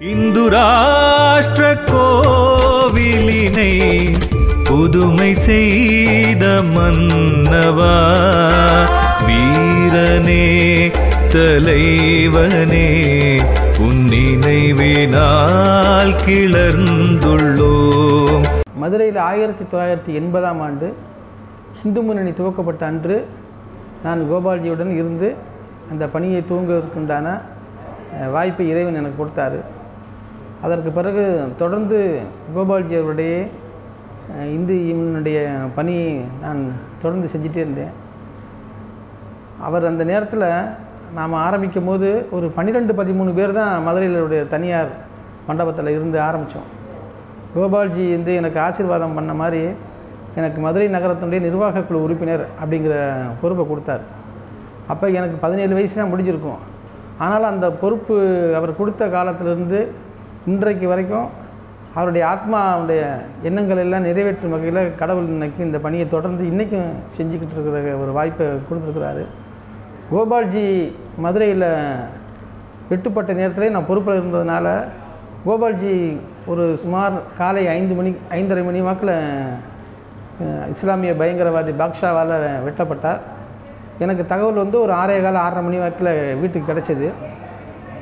இந்து ராஷ்டிர கோவிலினை புதுமை செய்த மன்னவா? வீரனே தலைவனே உன்னினைவினால் கிளர்ந்துள்ளோம். மதுரையில் ஆயிரத்தி தொள்ளாயிரத்தி எண்பதாம் ஆண்டு ஹிந்து முன்னணி துவக்கப்பட்ட அன்று நான் கோபால்ஜியுடன் இருந்து அந்த பணியை துவங்குவதற்குண்டான வாய்ப்பை இறைவன் எனக்கு கொடுத்தாரு. அதற்கு பிறகு தொடர்ந்து கோபால்ஜி அவருடைய இந்து இவனுடைய பணியை நான் தொடர்ந்து செஞ்சுட்டே இருந்தேன். அவர் அந்த நேரத்தில் நாம் ஆரம்பிக்கும் போது ஒரு பன்னிரெண்டு பதிமூணு பேர் தான் மதுரையிலுடைய தனியார் மண்டபத்தில் இருந்து ஆரம்பித்தோம் கோபால்ஜி வந்து எனக்கு ஆசீர்வாதம் பண்ண மாதிரி எனக்கு மதுரை நகரத்தினுடைய நிர்வாகக் குழு உறுப்பினர் அப்படிங்கிற பொறுப்பை கொடுத்தார். அப்போ எனக்கு பதினேழு வயசு தான் முடிஞ்சிருக்கும். ஆனாலும் அந்த பொறுப்பு அவர் கொடுத்த காலத்திலிருந்து இன்றைக்கு வரைக்கும் அவருடைய ஆத்மாவுடைய எண்ணங்கள் எல்லாம் நிறைவேற்றும் வகையில் கடவுள் இன்னைக்கு இந்த பணியை தொடர்ந்து இன்றைக்கும் செஞ்சுக்கிட்டு இருக்கிற ஒரு வாய்ப்பை கொடுத்துருக்குறாரு. கோபால்ஜி மதுரையில் வெட்டுப்பட்ட நேரத்திலே நான் பொறுப்பில் இருந்ததுனால கோபால்ஜி ஒரு சுமார் காலை ஐந்து மணி ஐந்தரை மணி வாக்கில் இஸ்லாமிய பயங்கரவாதி பாக்ஷாவால் வெட்டப்பட்டார். எனக்கு தகவல் வந்து ஒரு ஆறே கால ஆறரை மணி வாக்கில் வீட்டுக்கு கிடச்சிது.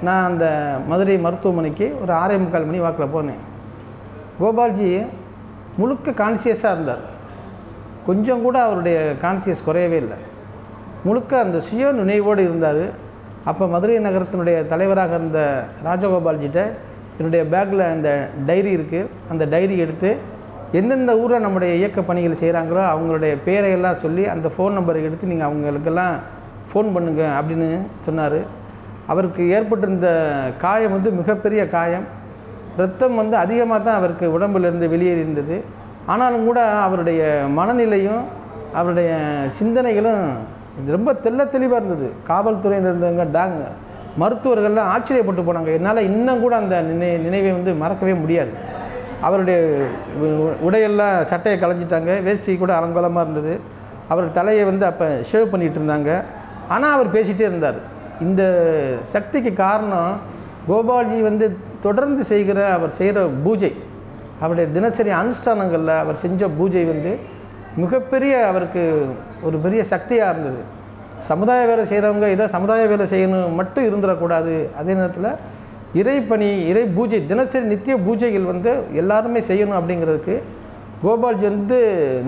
நான் அந்த மதுரை மருத்துவமனைக்கு ஒரு ஆறே முக்கால் மணி வாக்கில் போனேன். கோபால்ஜி முழுக்க கான்சியஸாக இருந்தார். கொஞ்சம் கூட அவருடைய கான்சியஸ் குறையவே இல்லை. முழுக்க அந்த சுய நினைவோடு இருந்தார். அப்போ மதுரை நகரத்தினுடைய தலைவராக இருந்த ராஜகோபால்ஜிட்ட என்னுடைய பேக்கில் அந்த டைரி இருக்குது அந்த டைரி எடுத்து எந்தெந்த ஊரில் நம்முடைய இயக்க பணிகள் செய்கிறாங்களோ அவங்களுடைய பேரையெல்லாம் சொல்லி அந்த ஃபோன் நம்பரை எடுத்து நீங்கள் அவங்களுக்கெல்லாம் ஃபோன் பண்ணுங்க அப்படின்னு சொன்னார். அவருக்கு ஏற்பட்டிருந்த காயம் வந்து மிகப்பெரிய காயம். ரத்தம் வந்து அதிகமாக தான் அவருக்கு உடம்புலேருந்து வெளியேறி இருந்தது ஆனாலும் கூட அவருடைய மனநிலையும் அவருடைய சிந்தனைகளும் ரொம்ப தெள்ள தெளிவாக இருந்தது. காவல்துறையில் இருந்தவங்க டாங்க மருத்துவர்கள்லாம் ஆச்சரியப்பட்டு போனாங்க. என்னால் இன்னும் கூட அந்த நினை நினைவை வந்து மறக்கவே முடியாது. அவருடைய உடையெல்லாம் சட்டையை களைஞ்சிட்டாங்க. வேஷ்டி கூட அலங்கோலமாக இருந்தது. அவர் தலையை வந்து அப்போ ஷேவ் பண்ணிகிட்டு இருந்தாங்க. ஆனால் அவர் பேசிகிட்டே இருந்தார். இந்த சக்திக்கு காரணம் கோபால்ஜி வந்து தொடர்ந்து செய்கிற அவர் செய்கிற பூஜை. அவருடைய தினசரி அனுஷ்டானங்களில் அவர் செஞ்ச பூஜை வந்து மிகப்பெரிய அவருக்கு ஒரு பெரிய சக்தியாக இருந்தது. சமுதாய வேலை செய்கிறவங்க இதை சமுதாய வேலை செய்யணும் மட்டும் இருந்துடக்கூடாது. அதே நேரத்தில் இறைப்பணி இறை பூஜை தினசரி நித்திய பூஜைகள் வந்து எல்லாருமே செய்யணும் அப்படிங்கிறதுக்கு கோபால்ஜி வந்து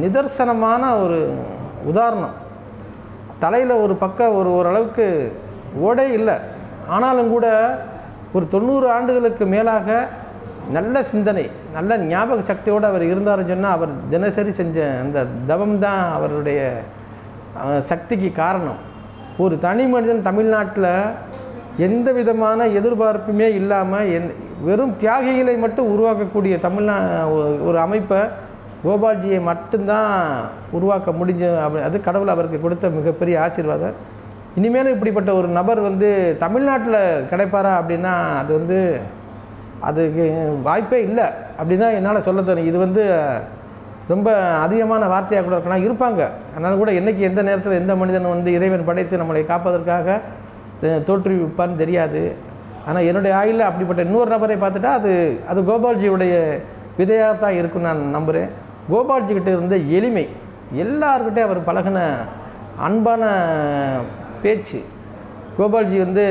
நிதர்சனமான ஒரு உதாரணம். தலையில் ஒரு பக்கம் ஒரு ஓரளவுக்கு ஓடே இல்லை. ஆனாலும் கூட ஒரு தொண்ணூறு ஆண்டுகளுக்கு மேலாக நல்ல சிந்தனை நல்ல ஞாபக சக்தியோடு அவர் இருந்தாருன்னு சொன்னால் அவர் தினசரி செஞ்ச அந்த தவம் தான் அவருடைய சக்திக்கு காரணம். ஒரு தனி மனிதன் தமிழ்நாட்டில் எந்த விதமான எதிர்பார்ப்புமே இல்லாமல் எந் வெறும் தியாகிகளை மட்டும் உருவாக்கக்கூடிய தமிழ்நா ஒரு அமைப்பை கோபால்ஜியை மட்டும்தான் உருவாக்க முடிஞ்ச அப்படி அது கடவுள் அவருக்கு கொடுத்த மிகப்பெரிய ஆசீர்வாதம். இனிமேலும் இப்படிப்பட்ட ஒரு நபர் வந்து தமிழ்நாட்டில் கிடைப்பாரா அப்படின்னா அது வந்து அதுக்கு வாய்ப்பே இல்லை. அப்படி தான் என்னால் சொல்ல தோணும். இது வந்து ரொம்ப அதிகமான வார்த்தையாக கூட இருக்கலாம். இருப்பாங்க. அதனால் கூட என்னைக்கு எந்த நேரத்தில் எந்த மனிதன் வந்து இறைவன் படைத்து நம்மளை காப்பதற்காக தோற்றுவிப்பான்னு தெரியாது. ஆனால் என்னுடைய ஆயுளில் அப்படிப்பட்ட இன்னொரு நபரை பார்த்துட்டா அது அது கோபால்ஜியுடைய விதையாக தான் இருக்குன்னு நான் நம்புகிறேன் கோபால்ஜி கிட்டே இருந்த எளிமை எல்லார்கிட்டே அவர் பழகின அன்பான பேச்சு. கோபால்ஜி வந்து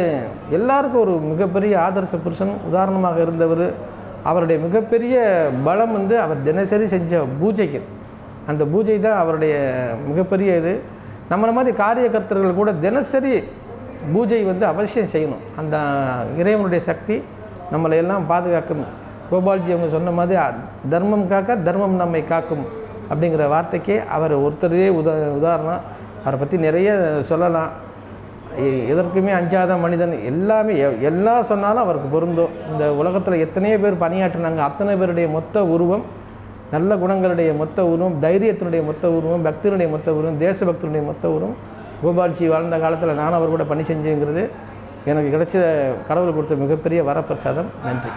எல்லாருக்கும் ஒரு மிகப்பெரிய ஆதர்ச புருஷன் உதாரணமாக இருந்தவர். அவருடைய மிகப்பெரிய பலம் வந்து அவர் தினசரி செஞ்ச பூஜைகள் அந்த பூஜை தான் அவருடைய மிகப்பெரிய இது. நம்மளை மாதிரி காரியகர்த்தர்கள் கூட தினசரி பூஜை வந்து அவசியம் செய்யணும். அந்த இறைவனுடைய சக்தி நம்மளை எல்லாம் பாதுகாக்கும். கோபால்ஜி அவங்க சொன்ன மாதிரி தர்மம் காக்க தர்மம் நம்மை காக்கும். அப்படிங்கிற வார்த்தைக்கே அவர் ஒருத்தரே உதா உதாரணம். அவரை பற்றி நிறைய சொல்லலாம். எதற்குமே அஞ்சாத மனிதன் எல்லாமே எல்லாம் சொன்னாலும் அவருக்கு பொருந்தும். இந்த உலகத்தில் எத்தனையோ பேர் பணியாற்றினாங்க. அத்தனை பேருடைய மொத்த உருவம் நல்ல குணங்களுடைய மொத்த உருவம் தைரியத்தினுடைய மொத்த உருவம் பக்தியினுடைய மொத்த உருவம் தேசபக்தனுடைய மொத்த உருவம். கோபால்ஜி வாழ்ந்த காலத்தில் நானும் அவர் கூட பணி செஞ்சுங்கிறது எனக்கு கிடைச்ச கடவுள் கொடுத்த மிகப்பெரிய வரப்பிரசாதம். நன்றி.